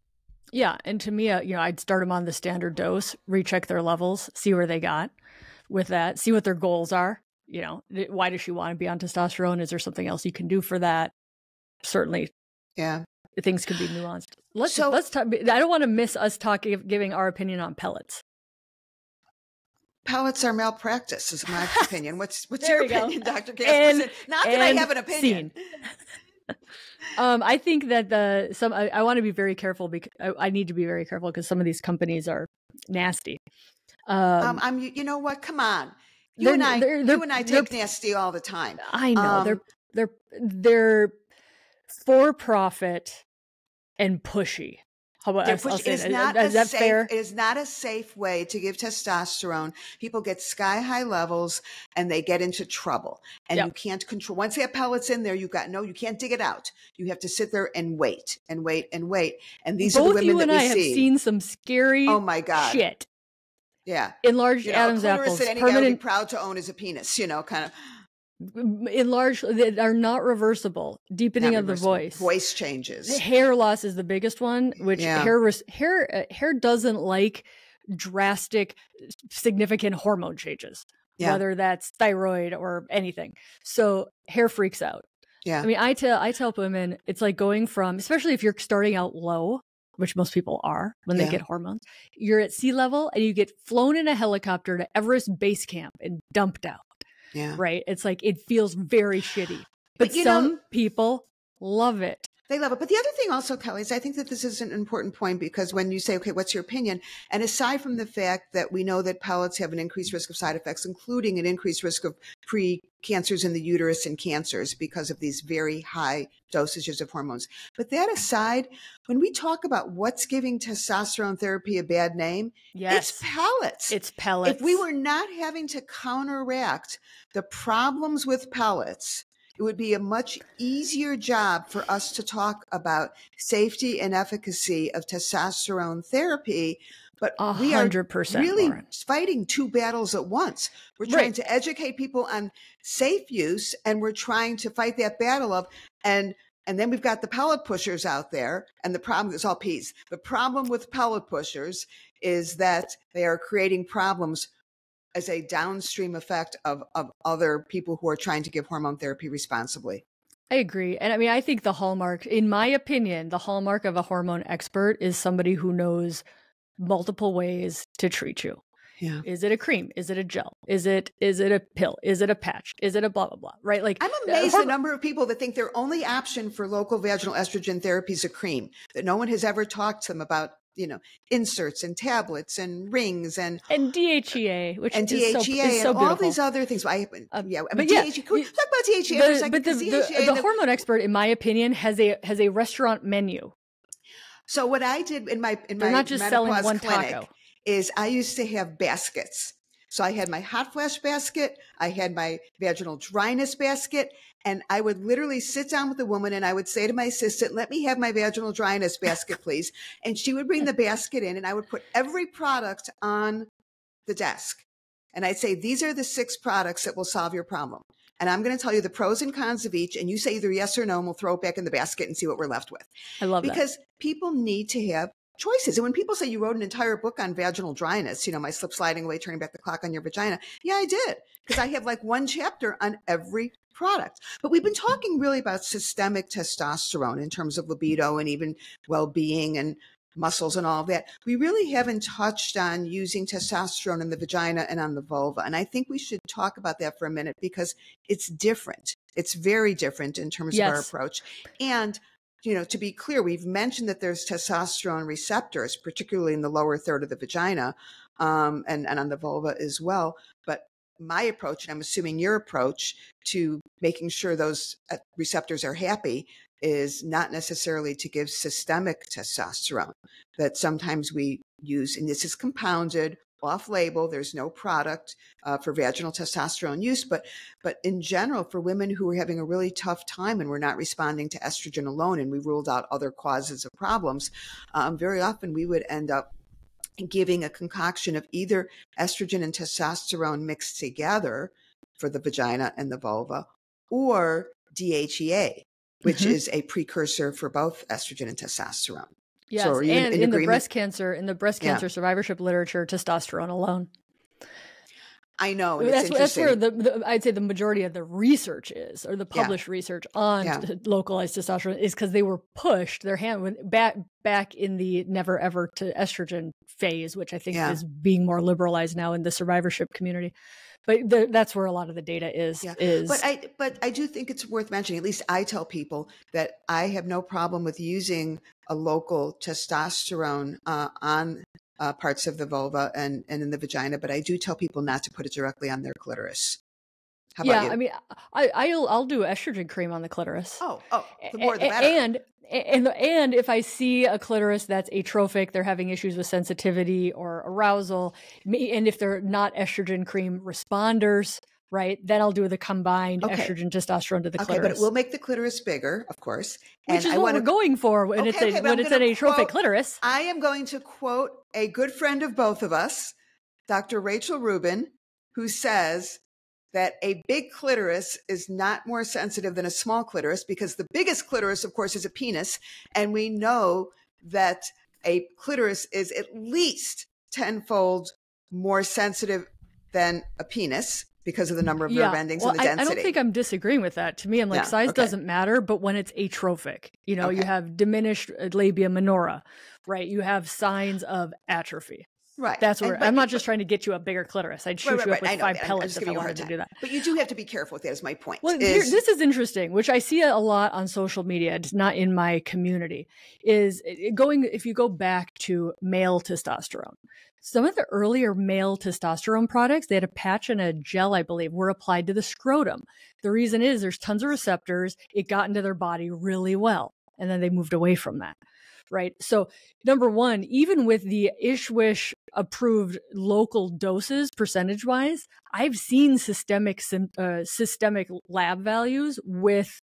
Yeah, and to me, uh, you know, I'd start them on the standard dose, recheck their levels, see where they got with that, see what their goals are, you know, why does she want to be on testosterone? Is there something else you can do for that? Certainly. Yeah. Things can be nuanced. Let's so, let's talk. I don't want to miss us talking, giving our opinion on pellets. Pellets are malpractice, is my opinion. What's what's your opinion, Dr. Casperson? Not that I have an opinion. um, I think that the some I, I want to be very careful because I, I, need to be very careful because some of these companies are nasty. Um, um, I'm. You know what? Come on. You and I, they're, they're, you and I take nasty all the time. I know um, they're they're they're for profit and pushy. How about push, it is not is, a safe, fair? It is not a safe way to give testosterone. People get sky high levels and they get into trouble. And yep. you can't control. Once they have pellets in there, you've got no. You can't dig it out. You have to sit there and wait and wait and wait. And these Both are the women you and that we I see. have seen some scary. Oh my god! Shit. Yeah. Enlarged you know, Adam's apples. That any permanent, guy would be proud to own is a penis, you know, kind of. Enlarged, they are not reversible. Deepening not of reversible. the voice. Voice changes. Hair loss is the biggest one, which yeah. hair, hair, uh, hair doesn't like drastic, significant hormone changes, yeah. whether that's thyroid or anything. So hair freaks out. Yeah. I mean, I tell I tell women it's like going from, especially if you're starting out low, which most people are when they get hormones, you're at sea level and you get flown in a helicopter to Everest Base Camp and dumped out. Yeah. Right. It's like it feels very shitty. But, but some know, people love it. They love it. But the other thing also, Kelly, is I think that this is an important point because when you say, okay, what's your opinion? And aside from the fact that we know that pellets have an increased risk of side effects, including an increased risk of pre cancers in the uterus and cancers because of these very high dosages of hormones. But that aside, when we talk about what's giving testosterone therapy a bad name, yes. it's pellets. It's pellets. If we were not having to counteract the problems with pellets, it would be a much easier job for us to talk about safety and efficacy of testosterone therapy. But 100%, we are really Lauren. fighting two battles at once. We're trying right. to educate people on safe use, and we're trying to fight that battle of and and then we've got the pellet pushers out there, and the problem is all peas. The problem with pellet pushers is that they are creating problems as a downstream effect of, of other people who are trying to give hormone therapy responsibly. I agree. And I mean, I think the hallmark, in my opinion, the hallmark of a hormone expert is somebody who knows multiple ways to treat you. Yeah. Is it a cream? Is it a gel? Is it is it a pill? Is it a patch? Is it a blah blah blah? Right? Like I'm amazed uh, the number of people that think their only option for local vaginal estrogen therapy is a cream. That no one has ever talked to them about you know inserts and tablets and rings and and DHEA, which and DHEA so, and so all these other things. I, um, yeah, I but mean, yeah, DHEA, can we talk about DHEA the, for a second? But the, DHEA, the, the, hormone expert, in my opinion, has a has a restaurant menu. So what I did in my in They're my not just selling one clinic taco. Is I used to have baskets. So I had my hot flash basket, I had my vaginal dryness basket, and I would literally sit down with the woman and I would say to my assistant, let me have my vaginal dryness basket, please. And she would bring the basket in and I would put every product on the desk. And I'd say, these are the six products that will solve your problem. And I'm going to tell you the pros and cons of each. And you say either yes or no, and we'll throw it back in the basket and see what we're left with. I love because that. people need to have choices. And when people say you wrote an entire book on vaginal dryness, you know, my slip sliding away, turning back the clock on your vagina. Yeah, I did. Because I have like one chapter on every product. But we've been talking really about systemic testosterone in terms of libido and even well being and muscles and all of that. We really haven't touched on using testosterone in the vagina and on the vulva. And I think we should talk about that for a minute because it's different. It's very different in terms yes. of our approach. And you know, to be clear, we've mentioned that there's testosterone receptors, particularly in the lower third of the vagina um, and, and on the vulva as well. But my approach, and I'm assuming your approach to making sure those uh, receptors are happy, is not necessarily to give systemic testosterone that sometimes we use, and this is compounded off label. There's no product uh, for vaginal testosterone use, but but in general, for women who are having a really tough time and we're not responding to estrogen alone, and we ruled out other causes of problems, um, very often we would end up giving a concoction of either estrogen and testosterone mixed together for the vagina and the vulva, or DHEA, which mm-hmm. is a precursor for both estrogen and testosterone. Yes, so and in, in the breast cancer, in the breast cancer yeah. survivorship literature, testosterone alone. I know. That's, that's where the, the, I'd say the majority of the research is, or the published yeah. research on yeah. localized testosterone is because they were pushed their hand went back back in the never ever to estrogen phase, which I think yeah. is being more liberalized now in the survivorship community but the, that's where a lot of the data is is but i but i do think it's worth mentioning at least i tell people that i have no problem with using a local testosterone uh, on uh, parts of the vulva and, and in the vagina but i do tell people not to put it directly on their clitoris yeah, I mean, I I'll I'll do estrogen cream on the clitoris. Oh, oh, the more the better. And and and if I see a clitoris that's atrophic, they're having issues with sensitivity or arousal, and if they're not estrogen cream responders, right? Then I'll do the combined okay. estrogen testosterone to the okay, clitoris. but it will make the clitoris bigger, of course. Which is I what wanna... we're going for when okay, it's a, when it's an atrophic quote, clitoris. I am going to quote a good friend of both of us, Dr. Rachel Rubin, who says that a big clitoris is not more sensitive than a small clitoris because the biggest clitoris, of course, is a penis. And we know that a clitoris is at least tenfold more sensitive than a penis because of the number of yeah. nerve endings well, and the density. I, I, don't think I'm disagreeing with that. To me, I'm like, size okay. doesn't matter, but when it's atrophic, you know, okay. you have diminished uh, labia minora, right? You have signs of atrophy. Right. That's where and, I'm not just trying to get you a bigger clitoris. I'd shoot right, right, you up with five pellets if I wanted to do that. But you do have to be careful with that. Is my point. Well, is, here, this is interesting, which I see a lot on social media. It's not in my community. Is going if you go back to male testosterone. Some of the earlier male testosterone products, they had a patch and a gel, I believe, were applied to the scrotum. The reason is there's tons of receptors. It got into their body really well, and then they moved away from that right? So, number one, even with the ISSWSH approved local doses percentage wise, I've seen systemic uh, systemic lab values with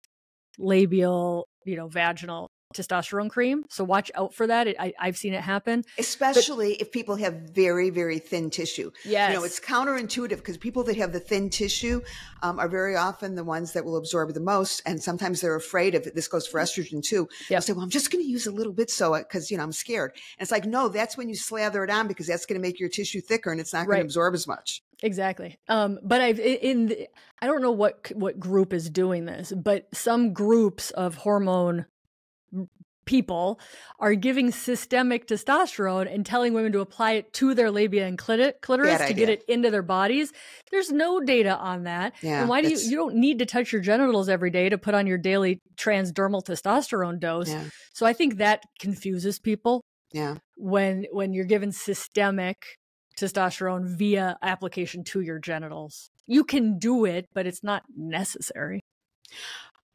labial, you know, vaginal testosterone cream. So watch out for that. It, I, have seen it happen. Especially but, if people have very, very thin tissue. Yes. You know, it's counterintuitive because people that have the thin tissue um, are very often the ones that will absorb the most. And sometimes they're afraid of it. This goes for estrogen too. Yep. They say, well, I'm just going to use a little bit so because, you know, I'm scared. And it's like, no, that's when you slather it on because that's going to make your tissue thicker and it's not going right. to absorb as much. Exactly. Um, but I've in the, I don't know what what group is doing this, but some groups of hormone people are giving systemic testosterone and telling women to apply it to their labia and clitoris Bad to get it into their bodies. There's no data on that. Yeah, and why do you you don't need to touch your genitals every day to put on your daily transdermal testosterone dose. Yeah, So I think that confuses people yeah. when when you're given systemic testosterone via application to your genitals. You can do it, but it's not necessary.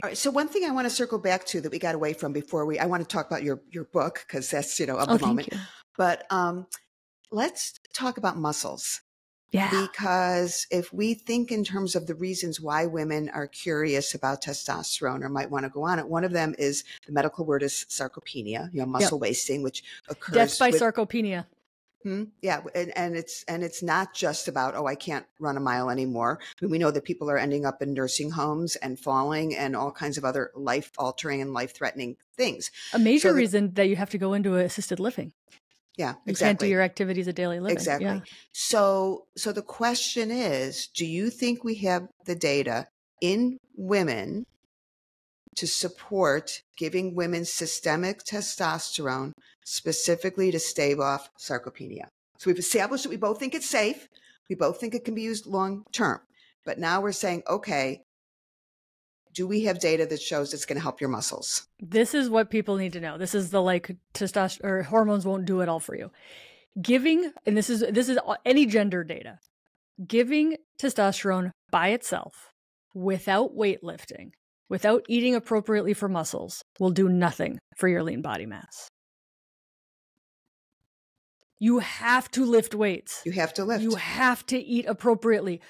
All right. So one thing I want to circle back to that we got away from before we, I want to talk about your your book because that's you know of Oh, the moment. you. But um, let's talk about muscles Yeah. because if we think in terms of the reasons why women are curious about testosterone or might want to go on it, one of them is the medical word is sarcopenia, you know, muscle wasting, which occurs. Death by with- sarcopenia. Hmm? Yeah, and, and it's and it's not just about oh I can't run a mile anymore. I mean, we know that people are ending up in nursing homes and falling and all kinds of other life altering and life threatening things. A major So reason that you have to go into assisted living. Yeah, You can't do your activities of daily living. Exactly. Yeah. So so the question is, do you think we have the data in women to support giving women systemic testosterone specifically to stave off sarcopenia? So we've established that we both think it's safe. We both think it can be used long term. But now we're saying, okay, do we have data that shows it's going to help your muscles? This is what people need to know. This is the like testosterone or hormones won't do it all for you. Giving, and this is this is any gender data. Giving testosterone by itself without weightlifting, without eating appropriately for muscles, will do nothing for your lean body mass. You have to lift weights. You have to lift. You have to eat appropriately,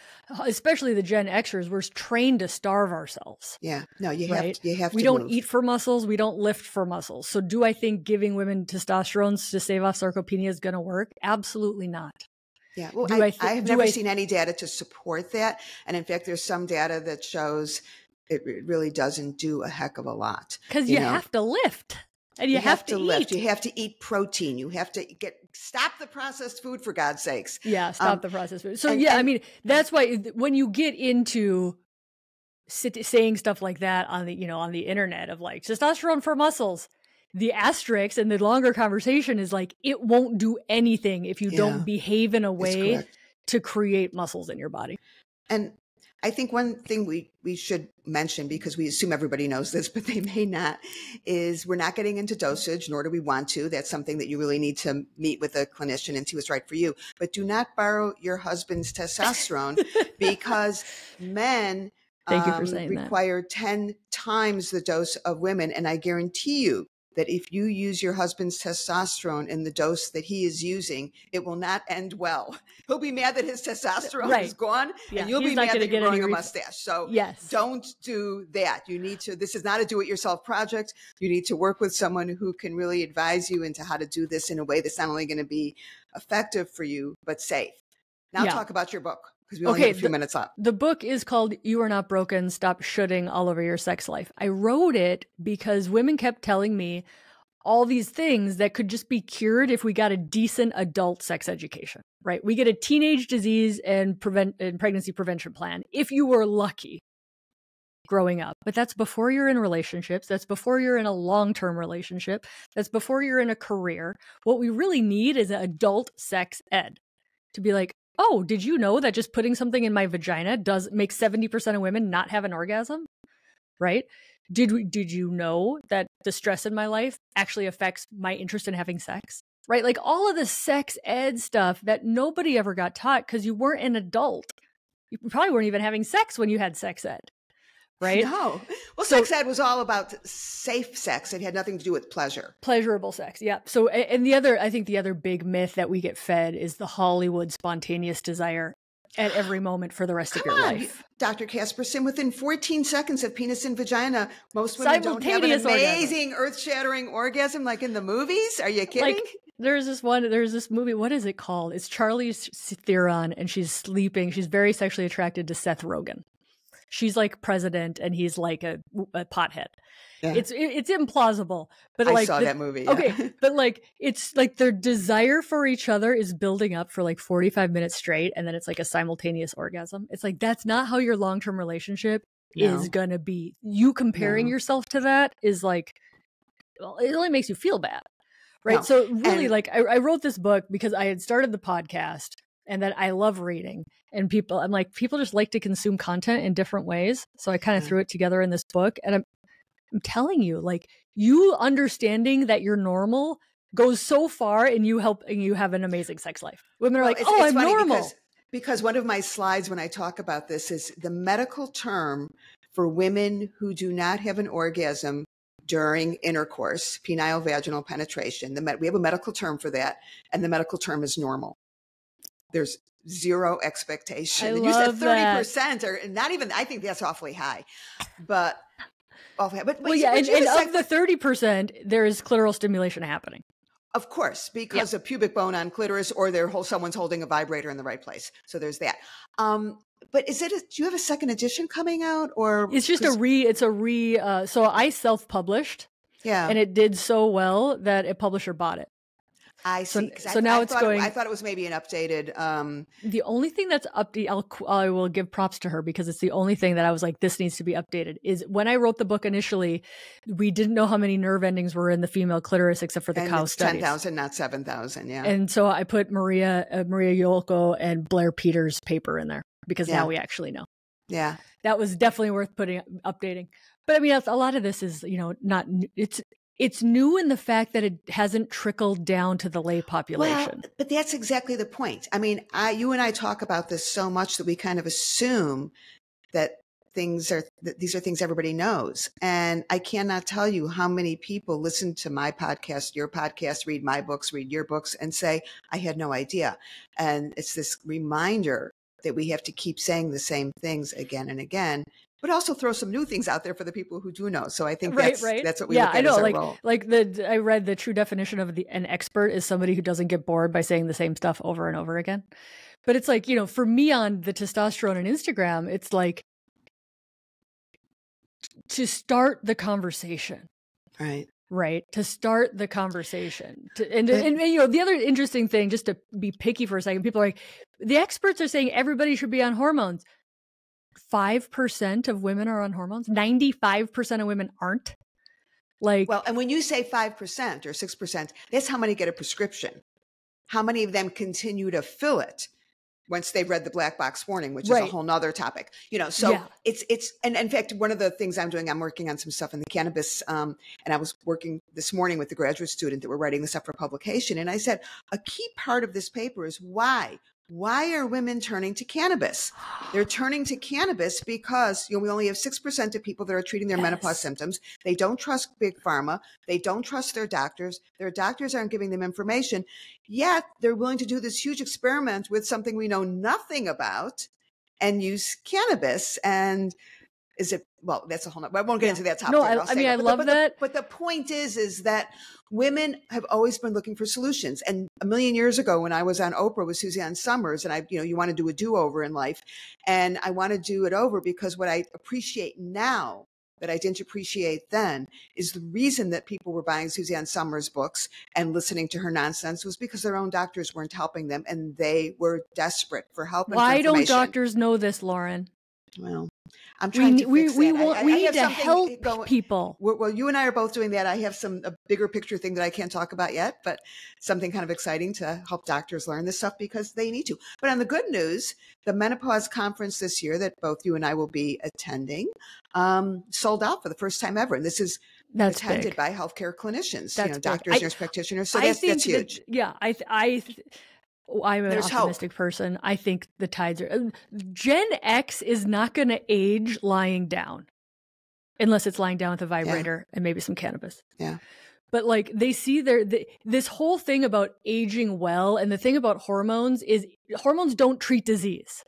especially the Gen Xers. We're trained to starve ourselves. yeah. No, you Right. have to, you have We to don't move. eat for muscles. We don't lift for muscles. So, do I think giving women testosterone to stave off sarcopenia is going to work? Absolutely not. Yeah, well, Do I, I thi- I have never I- seen any data to support that. And in fact, there's some data that shows it really doesn't do a heck of a lot. Because You you, know, have to lift and you, have, to, lift. eat. You have to eat protein. You have to get stop the processed food for God's sakes. Yeah, stop Um, the processed food. So and- yeah, I mean that's why when you get into sit, saying stuff like that on the you know on the internet of like testosterone for muscles, the asterisk and the longer conversation is like it won't do anything if you Yeah. don't behave in a way to create muscles in your body. And I think one thing we, we should mention, because we assume everybody knows this, but they may not, is we're not getting into dosage, nor do we want to. That's something that you really need to meet with a clinician and see what's right for you. But do not borrow your husband's testosterone because men Thank you for um, saying that. require 10 times the dose of women. And I guarantee you that if you use your husband's testosterone in the dose that he is using, it will not end well. He'll be mad that his testosterone Right. is gone, Yeah, and you'll he's be mad that you're growing a mustache. So Yes. don't do that. You need to, this is not a do it yourself project. You need to work with someone who can really advise you into how to do this in a way that's not only going to be effective for you, but safe. Now Yeah. talk about your book because we only Okay, have a few the- minutes left. The book is called You Are Not Broken Stop Should'ing All Over Your Sex Life. I wrote it because women kept telling me all these things that could just be cured if we got a decent adult sex education, right? We get a teenage disease and prevent and pregnancy prevention plan if you were lucky growing up. But that's before you're in relationships, that's before you're in a long-term relationship, that's before you're in a career. What we really need is an adult sex ed to be like, oh, did you know that just putting something in my vagina does make 70% of women not have an orgasm? Right? Did we did you know that the stress in my life actually affects my interest in having sex? Right? Like all of the sex ed stuff that nobody ever got taught because you weren't an adult. You probably weren't even having sex when you had sex ed. Right? No. Well, So- sex ed was all about safe sex. It had nothing to do with pleasure. pleasurable sex yeah so and the other i think the other big myth that we get fed is the hollywood spontaneous desire at every moment for the rest of your on, life Dr. Casperson, within 14 seconds of penis and vagina, most women don't have an amazing, earth shattering orgasm like in the movies. Are you kidding? like there's this one there's this movie what is it called it's Charlize theron and she's sleeping she's very sexually attracted to seth rogen she's like president and he's like a, a pothead Yeah. it's it, it's implausible but I like saw the- that movie. yeah. Okay, but like it's like their desire for each other is building up for like 45 minutes straight and then it's like a simultaneous orgasm. It's like that's not how your long-term relationship No. is going to be. You comparing No. yourself to that is like well, it only makes you feel bad. Right. No. So really And- like I, I wrote this book because I had started the podcast and that I love reading and people I'm like people just like to consume content in different ways. So I kind of mm-hmm. Yeah. threw it together in this book and I'm I'm telling you like you understanding that you're normal goes so far and you help and you have an amazing sex life. Women are Well, like, it's- "Oh, it's I'm normal." Because, because one of my slides when I talk about this is the medical term for women who do not have an orgasm during intercourse, penile vaginal penetration. The med- we have a medical term for that, and the medical term is normal. There's zero expectation. I and you said love thirty that. percent, or not even. I think that's awfully high, but awfully high. But, but well, yeah, but and, you and said- of the thirty percent, there is clitoral stimulation happening. Of course, because of pubic bone on clitoris, or they're whole, someone's holding a vibrator in the right place. So there's that. Um, but is it? A, do you have a second edition coming out, or It's just a re. It's a re. Uh, so I self published, yeah? and it did so well that a publisher bought it. I so- see. I- so now I it's thought it- going- I thought it was maybe an updated. Um, The only thing that's update, I'll, I will give props to her because it's the only thing that I was like, this needs to be updated. Is when I wrote the book initially, we didn't know how many nerve endings were in the female clitoris except for the and cow studies. thousand, not seven thousand. Yeah. And so I put Maria uh, Maria Uloko and Blair Peters' paper in there because Yeah. now we actually know. yeah. that was definitely worth putting updating. But I mean, a lot of this is you know not it's it's new in the fact that it hasn't trickled down to the lay population. Well, but that's exactly the point. I mean, I, you and I talk about this so much that we kind of assume that things are that these are things everybody knows. And I cannot tell you how many people listen to my podcast, your podcast, read my books, read your books, and say, "I had no idea." And it's this reminder that we have to keep saying the same things again and again. But also throw some new things out there for the people who do know. So I think Right, that's right. that's what we Yeah, look I at know, like- role. like the I read the true definition of the an expert is somebody who doesn't get bored by saying the same stuff over and over again. But it's like, you know, for me on the testosterone and Instagram, it's like to start the conversation. Right. right to start the conversation to, and, But- and, and, you know the other interesting thing just to be picky for a second people are like the experts are saying everybody should be on hormones 5% of women are on hormones 95% of women aren't like Well, and when you say 5% or 6%, that's how many get a prescription. How many of them continue to fill it once they've read the black box warning, which is a whole nother topic. You know, so Yeah. it's, it's, and in fact, one of the things I'm doing, I'm working on some stuff in the cannabis. Um, and I was working this morning with the graduate student that we're writing this up for publication. And I said, a key part of this paper is why? Why are women turning to cannabis? They're turning to cannabis because you know we only have six percent of people that are treating their menopause symptoms. They don't trust big pharma. They don't trust their doctors. Their doctors aren't giving them information. Yet they're willing to do this huge experiment with something we know nothing about and use cannabis. And is it well? That's a whole. Nother, I won't get Yeah. into that topic. No, I- I mean. I But the- love but the- that. but the point is, is that women have always been looking for solutions. And a million years ago, when I was on Oprah with Suzanne Somers, and I, you know, you want to do a do over in life, and I want to do it over because what I appreciate now that I didn't appreciate then is the reason that people were buying Suzanne Somers books and listening to her nonsense was because their own doctors weren't helping them and they were desperate for help. and why don't doctors know this lauren Well, I'm trying ne- to we, fix we, that. Want, I- we I need have to help going- people well, well, you and I are both doing that. I have some a bigger picture thing that I can't talk about yet, but something kind of exciting to help doctors learn this stuff because they need to. But on the good news, the menopause conference this year that both you and I will be attending um, sold out for the first time ever, and this is that's attended big. by healthcare clinicians, That's you know, doctors, I- nurse practitioners. So I that's that's that- huge. yeah, I th- I oh, I'm an There's hope. optimistic person. I think the tides are. uh, Gen X is not going to age lying down, unless it's lying down with a vibrator and maybe some cannabis. Yeah. But like they see their the, this whole thing about aging well, and the thing about hormones is hormones don't treat disease.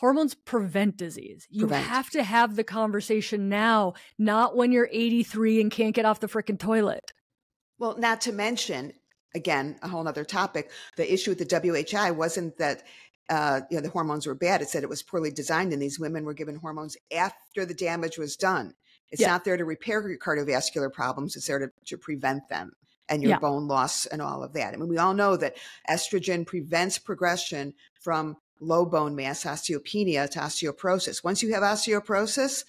Hormones prevent disease. You Prevent. have to have the conversation now, not when you're 83 and can't get off the frickin' toilet. Well, not to mention, again, a whole other topic. The issue with the WHI wasn't that uh, you know the hormones were bad. It said it was poorly designed, and these women were given hormones after the damage was done. It's Yeah. not there to repair your cardiovascular problems. It's there to, to prevent them and your Yeah. bone loss and all of that. I mean, we all know that estrogen prevents progression from low bone mass, osteopenia to osteoporosis. Once you have osteoporosis,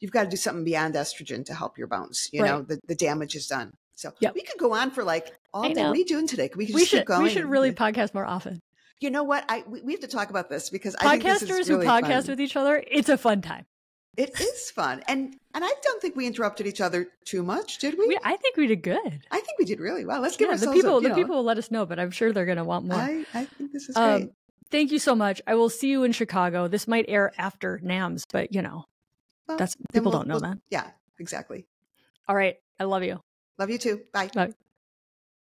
you've got to do something beyond estrogen to help your bones. You know, the, the damage is done. So Yep. we could go on for like all day. What are you doing today? Can we just We keep should going? we should really podcast more often. You know what? I we, we have to talk about this because I think this Podcasters is who podcast fun. with each other, it's a fun time. It is fun, and and I don't think we interrupted each other too much, did we? We, I think we did good. I think we did really well. Let's give Yeah, the people a, the know, people will let us know, but I'm sure they're gonna want more. I I think this is Um, great. thank you so much. I will see you in Chicago. This might air after NAMS, but you know, Well, that's people we'll- don't know we'll- that. Yeah, exactly. All right. I love you. Love you too. Bye. Bye.